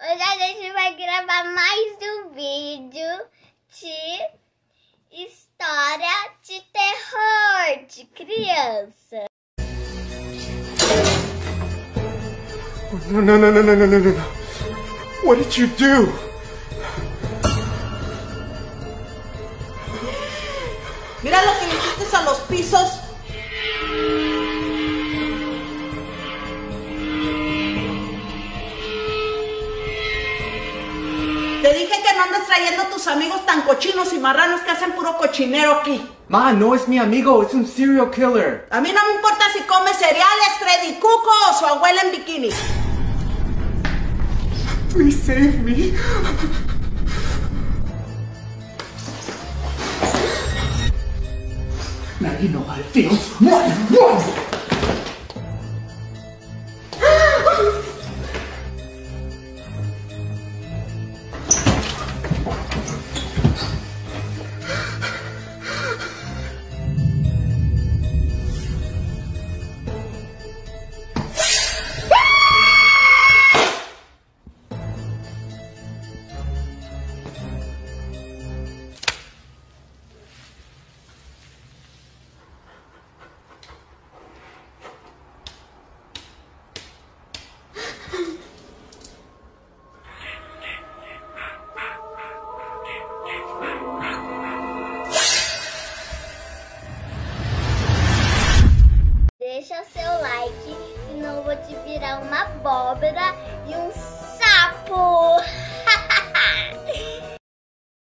Hoje a gente vai gravar mais um vídeo de história de terror de criança. No, no, no, no, no, no, no. What did you do? Mira lo que le hiciste a los pisos. Te dije que no andes trayendo a tus amigos tan cochinos y marranos que hacen puro cochinero aquí. Ma, no es mi amigo, es un serial killer. A mí no me importa si come cereales, Freddy Cuco o su abuela en bikini. Please save me. Now you know how it feels. Run, run! uma abóbora e um sapo.